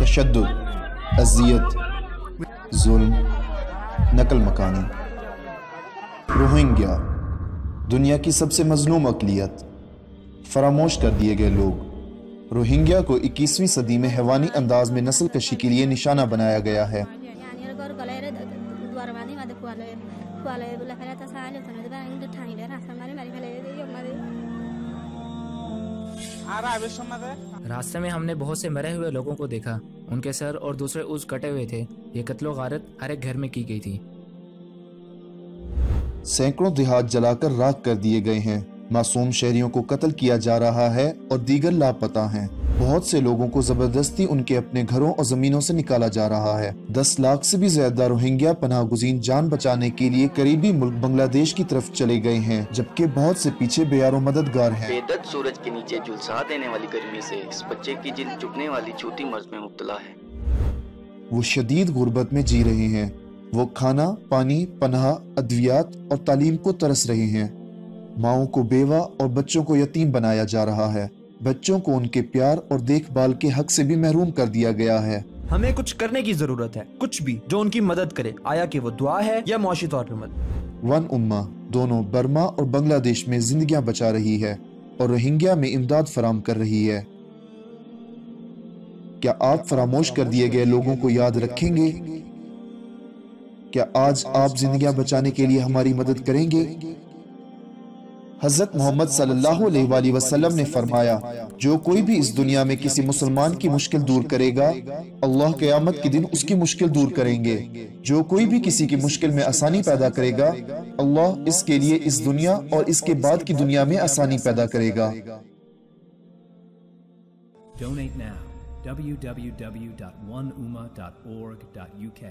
تشدد، اذیت، ظلم، نقل مکانی۔ روہنگیا، دنیا کی سب سے مظلوم اقلیت۔ فراموش کر دیے گئے لوگ۔ روہنگیا کو اکیسویں صدی میں حیوانی انداز میں نسل کشی کے لیے نشانہ بنایا گیا ہے۔ راستے میں ہم نے بہت سے مرے ہوئے لوگوں کو دیکھا۔ ان کے سر اور دوسرے عز کٹے ہوئے تھے۔ یہ قتل و غارت ہر ایک گھر میں کی گئی تھی۔ سینکڑوں دیہات جلا کر راک کر دیے گئے ہیں۔ معصوم شہریوں کو قتل کیا جا رہا ہے اور دیگر لاپتہ ہیں۔ بہت سے لوگوں کو زبردستی ان کے اپنے گھروں اور زمینوں سے نکالا جا رہا ہے۔ دس لاکھ سے بھی زیادہ روہنگیا پناہ گزین جان بچانے کے لیے قریبی ملک بنگلہ دیش کی طرف چلے گئے ہیں جبکہ بہت سے پیچھے بیار و مددگار ہیں۔ بےدت سورج کے نیچے جلسا دینے والی گرمی سے اس بچے کی جلد چپنے والی چھوٹی مرض میں مبتلا ہے۔ وہ شدید غربت میں جی رہے ہیں۔ وہ کھانا پانی پناہ ادویات اور تعلیم کو ترس رہے ہیں۔ ماؤں کو بیوہ اور بچوں کو یتیم بنایا جا رہا ہے۔ بچوں کو ان کے پیار اور دیکھ بھال کے حق سے بھی محروم کر دیا گیا ہے۔ ہمیں کچھ کرنے کی ضرورت ہے کچھ بھی جو ان کی مدد کرے آیا کہ وہ دعا ہے یا معاشی طور پر مدد۔ ون اما دونوں برما اور بنگلہ دیش میں زندگیاں بچا رہی ہے اور روہنگیا میں امداد فراہم کر رہی ہے۔ کیا آپ فراموش کر دیے گئے لوگوں کو یاد رکھیں گے؟ کیا آج آپ زندگیاں بچانے کے لیے ہماری مدد کریں گے؟ حضرت محمد صلی اللہ علیہ وآلہ وسلم نے فرمایا، جو کوئی بھی اس دنیا میں کسی مسلمان کی مشکل دور کرے گا، اللہ قیامت کے دن اس کی مشکل دور کریں گے جو کوئی بھی کسی کی مشکل میں آسانی پیدا کرے گا، اللہ اس کے لیے اس دنیا اور اس کے بعد کی دنیا میں آسانی پیدا کرے گا Donate now. www.oneuma.org.uk